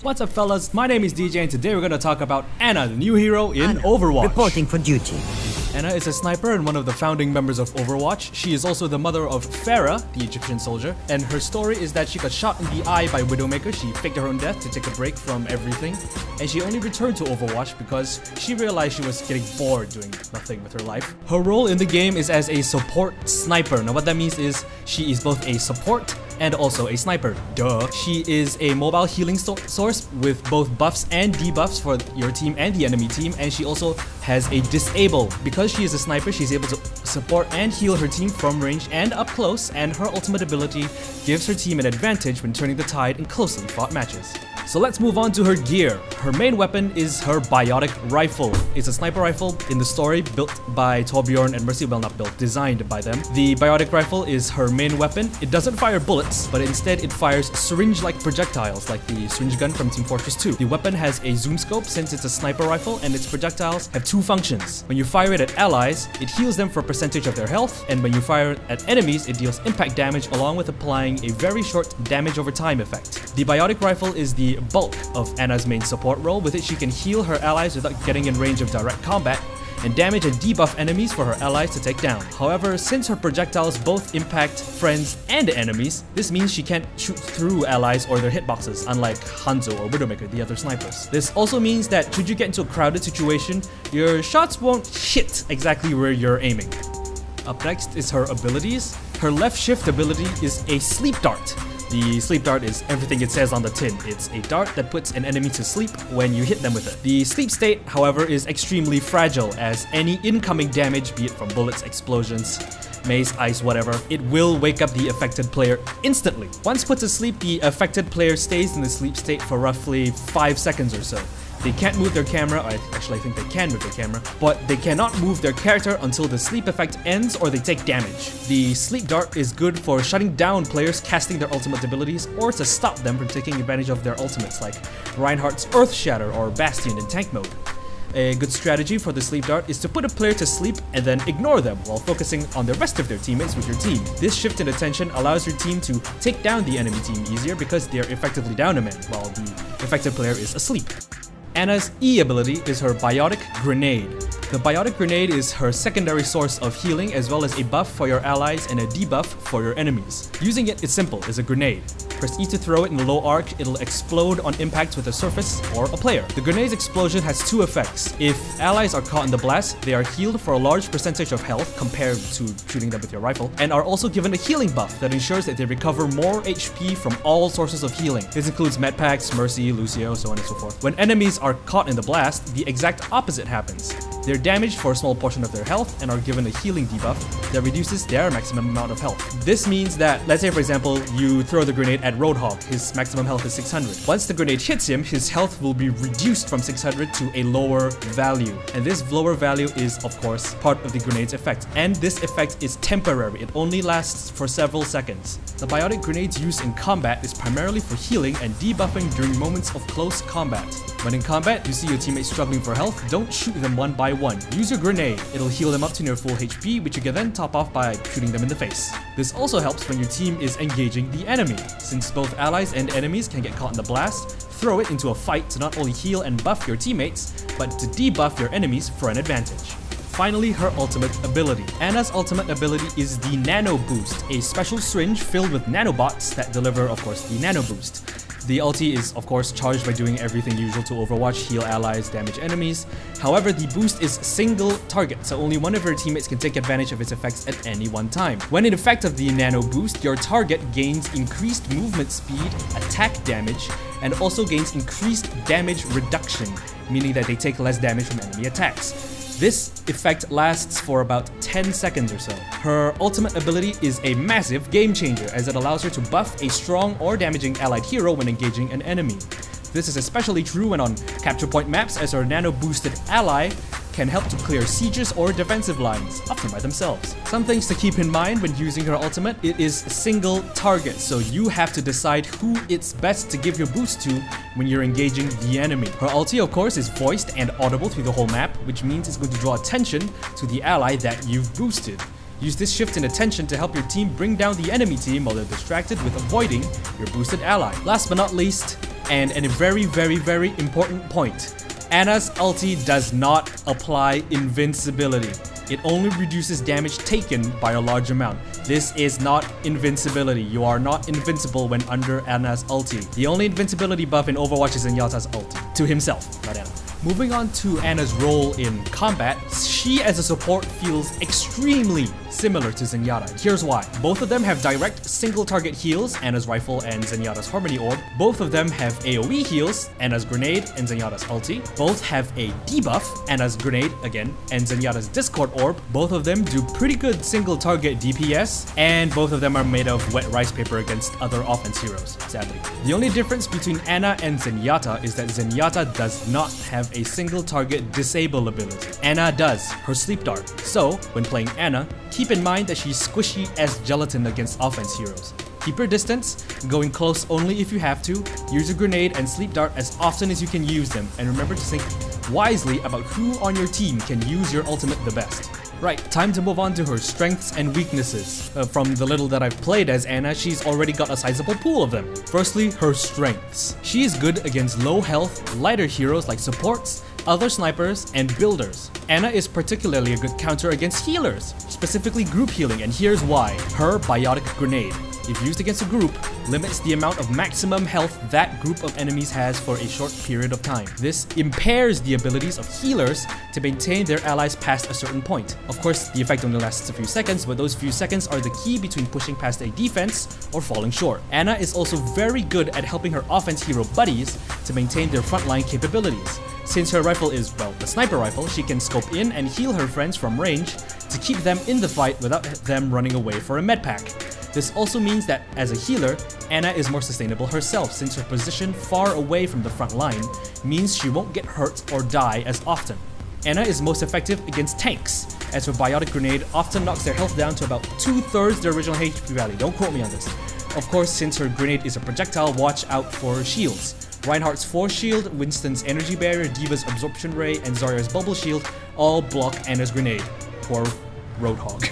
What's up fellas, my name is DJ and today we're gonna talk about Ana, the new hero in Ana, Overwatch. Reporting for duty. Ana is a sniper and one of the founding members of Overwatch. She is also the mother of Pharah, the Egyptian soldier, and her story is that she got shot in the eye by Widowmaker. She faked her own death to take a break from everything, and she only returned to Overwatch because she realized she was getting bored doing nothing with her life. Her role in the game is as a support sniper. Now what that means is she is both a support and also a sniper. Duh. She is a mobile healing so source with both buffs and debuffs for your team and the enemy team, and she also has a disable. Because she is a sniper, she's able to support and heal her team from range and up close, and her ultimate ability gives her team an advantage when turning the tide in closely fought matches. So let's move on to her gear. Her main weapon is her Biotic Rifle. It's a sniper rifle in the story built by Torbjorn and Mercy, well not built, designed by them. The Biotic Rifle is her main weapon. It doesn't fire bullets, but instead it fires syringe-like projectiles like the syringe gun from Team Fortress 2. The weapon has a zoom scope since it's a sniper rifle and its projectiles have two functions. When you fire it at allies, it heals them for a percentage of their health, and when you fire it at enemies, it deals impact damage along with applying a very short damage over time effect. The Biotic Rifle is the bulk of Ana's main support role, with it she can heal her allies without getting in range of direct combat, and damage and debuff enemies for her allies to take down. However, since her projectiles both impact friends and enemies, this means she can't shoot through allies or their hitboxes, unlike Hanzo or Widowmaker, the other snipers. This also means that should you get into a crowded situation, your shots won't hit exactly where you're aiming. Up next is her abilities. Her left shift ability is a sleep dart. The sleep dart is everything it says on the tin. It's a dart that puts an enemy to sleep when you hit them with it. The sleep state, however, is extremely fragile as any incoming damage, be it from bullets, explosions, mace, ice, whatever, it will wake up the affected player instantly. Once put to sleep, the affected player stays in the sleep state for roughly 5 seconds or so. They can't move their camera, actually I think they can move their camera, but they cannot move their character until the sleep effect ends or they take damage. The sleep dart is good for shutting down players casting their ultimate abilities or to stop them from taking advantage of their ultimates like Reinhardt's Earth Shatter or Bastion in tank mode. A good strategy for the sleep dart is to put a player to sleep and then ignore them while focusing on the rest of their teammates with your team. This shift in attention allows your team to take down the enemy team easier because they're effectively down a man while the affected player is asleep. Ana's E ability is her Biotic Grenade. The Biotic Grenade is her secondary source of healing as well as a buff for your allies and a debuff for your enemies. Using it is simple, it's a grenade. Press E to throw it in the low arc, it'll explode on impact with a surface or a player. The grenade's explosion has two effects. If allies are caught in the blast, they are healed for a large percentage of health compared to shooting them with your rifle, and are also given a healing buff that ensures that they recover more HP from all sources of healing. This includes medpacks, Mercy, Lucio, so on and so forth. When enemies are caught in the blast, the exact opposite happens. They're damaged for a small portion of their health and are given a healing debuff that reduces their maximum amount of health. This means that, let's say for example, you throw the grenade at Roadhog, his maximum health is 600. Once the grenade hits him, his health will be reduced from 600 to a lower value. And this lower value is, of course, part of the grenade's effect. And this effect is temporary, it only lasts for several seconds. The biotic grenade's use in combat is primarily for healing and debuffing during moments of close combat. When in combat, you see your teammates struggling for health, don't shoot them one by one. Use your grenade. It'll heal them up to near full HP, which you can then top off by shooting them in the face. This also helps when your team is engaging the enemy. Since both allies and enemies can get caught in the blast, throw it into a fight to not only heal and buff your teammates, but to debuff your enemies for an advantage. Finally, her ultimate ability. Ana's ultimate ability is the Nano Boost, a special syringe filled with nanobots that deliver, of course, the Nano Boost. The ulti is of course charged by doing everything usual to Overwatch, heal allies, damage enemies. However, the boost is single target, so only one of your teammates can take advantage of its effects at any one time. When in effect of the nano boost, your target gains increased movement speed, attack damage, and also gains increased damage reduction, meaning that they take less damage from enemy attacks. This effect lasts for about 10 seconds or so. Her ultimate ability is a massive game changer as it allows her to buff a strong or damaging allied hero when engaging an enemy. This is especially true when on capture point maps as her nano boosted ally can help to clear sieges or defensive lines, often by themselves. Some things to keep in mind when using her ultimate, it is single target, so you have to decide who it's best to give your boost to when you're engaging the enemy. Her ulti of course is voiced and audible through the whole map, which means it's going to draw attention to the ally that you've boosted. Use this shift in attention to help your team bring down the enemy team while they're distracted with avoiding your boosted ally. Last but not least, And a very, very, very important point. Ana's ulti does not apply invincibility. It only reduces damage taken by a large amount. This is not invincibility. You are not invincible when under Ana's ulti. The only invincibility buff in Overwatch is Zenyatta's ulti. To himself, not Ana. Moving on to Ana's role in combat, she as a support feels extremely similar to Zenyatta. Here's why. Both of them have direct single target heals, Ana's rifle and Zenyatta's Harmony Orb. Both of them have AoE heals, Ana's grenade and Zenyatta's ulti. Both have a debuff, Ana's grenade again, and Zenyatta's Discord Orb. Both of them do pretty good single target DPS, and both of them are made of wet rice paper against other offense heroes, sadly. The only difference between Ana and Zenyatta is that Zenyatta does not have a single target disable ability. Ana does, her sleep dart. So, when playing Ana, keep in mind that she's squishy as gelatin against offense heroes. Keep your distance, going close only if you have to, use a grenade and sleep dart as often as you can use them, and remember to think wisely about who on your team can use your ultimate the best. Right, time to move on to her strengths and weaknesses. Uh, from the little that I've played as Ana, she's already got a sizable pool of them. Firstly, her strengths. She is good against low health, lighter heroes like supports, other snipers, and builders. Ana is particularly a good counter against healers, specifically group healing, and here's why. Her Biotic Grenade if used against a group, limits the amount of maximum health that group of enemies has for a short period of time. This impairs the abilities of healers to maintain their allies past a certain point. Of course, the effect only lasts a few seconds, but those few seconds are the key between pushing past a defense or falling short. Ana is also very good at helping her offense hero buddies to maintain their frontline capabilities. Since her rifle is, well, a sniper rifle, she can scope in and heal her friends from range to keep them in the fight without them running away for a med pack. This also means that, as a healer, Ana is more sustainable herself since her position far away from the front line means she won't get hurt or die as often. Ana is most effective against tanks, as her Biotic Grenade often knocks their health down to about two-thirds their original HP value, don't quote me on this. Of course, since her grenade is a projectile, watch out for shields. Reinhardt's Force Shield, Winston's Energy Barrier, D.Va's Absorption Ray, and Zarya's Bubble Shield all block Ana's grenade. Poor Roadhog.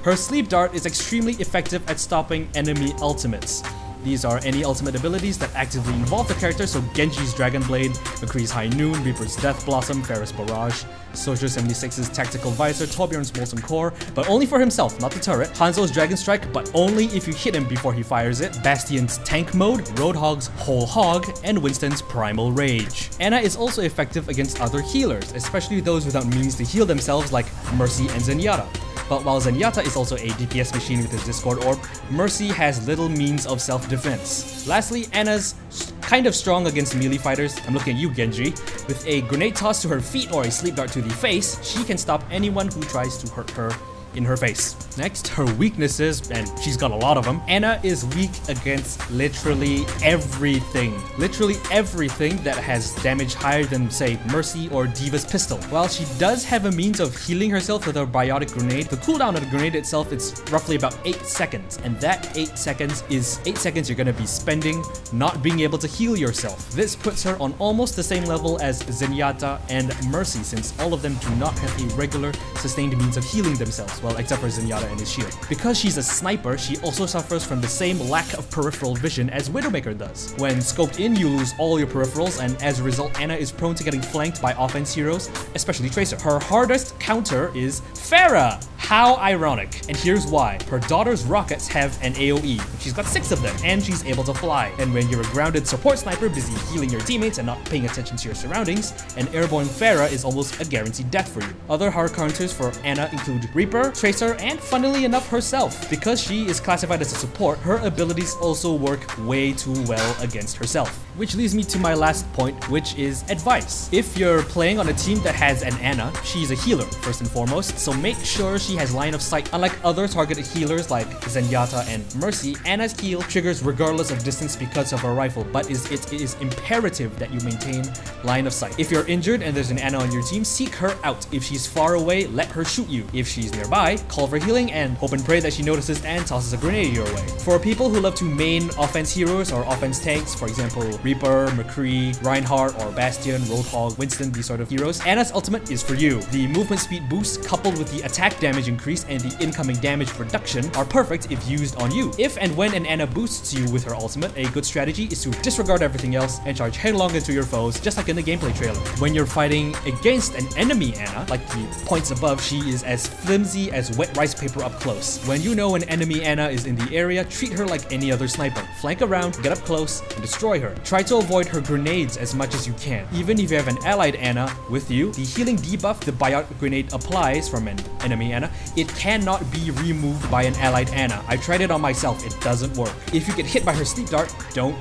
Her Sleep Dart is extremely effective at stopping enemy ultimates. These are any ultimate abilities that actively involve the character, so Genji's Dragon Blade, McCree's High Noon, Reaper's Death Blossom, Pharah's Barrage, Soldier 76's Tactical Visor, Torbjorn's Molten Core, but only for himself, not the turret, Hanzo's Dragon Strike, but only if you hit him before he fires it, Bastion's Tank Mode, Roadhog's Whole Hog, and Winston's Primal Rage. Ana is also effective against other healers, especially those without means to heal themselves like Mercy and Zenyatta. But while Zenyatta is also a DPS machine with his Discord Orb, Mercy has little means of self-defense. Lastly, Ana's kind of strong against melee fighters. I'm looking at you, Genji. With a grenade toss to her feet or a sleep dart to the face, she can stop anyone who tries to hurt her in her face. Next, her weaknesses, and she's got a lot of them. Ana is weak against literally everything. Literally everything that has damage higher than, say, Mercy or D.Va's pistol. While she does have a means of healing herself with her biotic grenade, the cooldown of the grenade itself is roughly about 8 seconds, and that 8 seconds is 8 seconds you're gonna be spending not being able to heal yourself. This puts her on almost the same level as Zenyatta and Mercy, since all of them do not have a regular sustained means of healing themselves well except for Zenyatta and his shield. Because she's a sniper, she also suffers from the same lack of peripheral vision as Widowmaker does. When scoped in, you lose all your peripherals, and as a result, Ana is prone to getting flanked by offense heroes, especially Tracer. Her hardest counter is Pharah! How ironic. And here's why. Her daughter's rockets have an AoE. She's got six of them, and she's able to fly. And when you're a grounded support sniper busy healing your teammates and not paying attention to your surroundings, an airborne Pharah is almost a guaranteed death for you. Other hard counters for Ana include Reaper, Tracer, and funnily enough herself. Because she is classified as a support, her abilities also work way too well against herself. Which leads me to my last point, which is advice. If you're playing on a team that has an Ana, she's a healer first and foremost, so make sure she has line of sight. Unlike other targeted healers like Zenyatta and Mercy, Ana's heal triggers regardless of distance because of her rifle, but is it is imperative that you maintain line of sight. If you're injured and there's an Ana on your team, seek her out. If she's far away, let her shoot you. If she's nearby, call for healing and hope and pray that she notices and tosses a grenade your way. For people who love to main offense heroes or offense tanks, for example, Reaper, McCree, Reinhardt, or Bastion, Roadhog, Winston, these sort of heroes, Ana's ultimate is for you. The movement speed boost coupled with the attack damage increase and the incoming damage reduction are perfect if used on you. If and when an Ana boosts you with her ultimate, a good strategy is to disregard everything else and charge headlong into your foes, just like in the gameplay trailer. When you're fighting against an enemy Ana, like the points above, she is as flimsy as wet rice paper up close. When you know an enemy Ana is in the area, treat her like any other sniper. Flank around, get up close, and destroy her. Try to avoid her grenades as much as you can. Even if you have an allied Ana with you, the healing debuff the Biotic grenade applies from an enemy Ana, it cannot be removed by an allied Ana. I tried it on myself, it doesn't work. If you get hit by her sleep dart, don't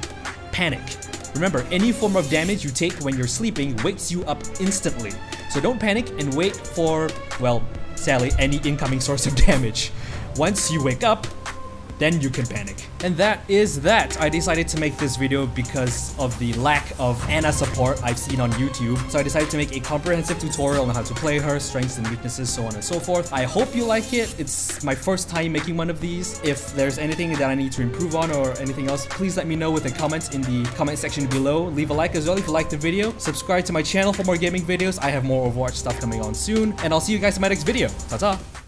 panic. Remember, any form of damage you take when you're sleeping wakes you up instantly. So don't panic and wait for, well, sadly, any incoming source of damage. Once you wake up, then you can panic. And that is that. I decided to make this video because of the lack of Ana support I've seen on YouTube. So I decided to make a comprehensive tutorial on how to play her, strengths and weaknesses, so on and so forth. I hope you like it. It's my first time making one of these. If there's anything that I need to improve on or anything else, please let me know with a comment in the comment section below. Leave a like as well if you liked the video. Subscribe to my channel for more gaming videos. I have more Overwatch stuff coming on soon. And I'll see you guys in my next video. Ta-ta!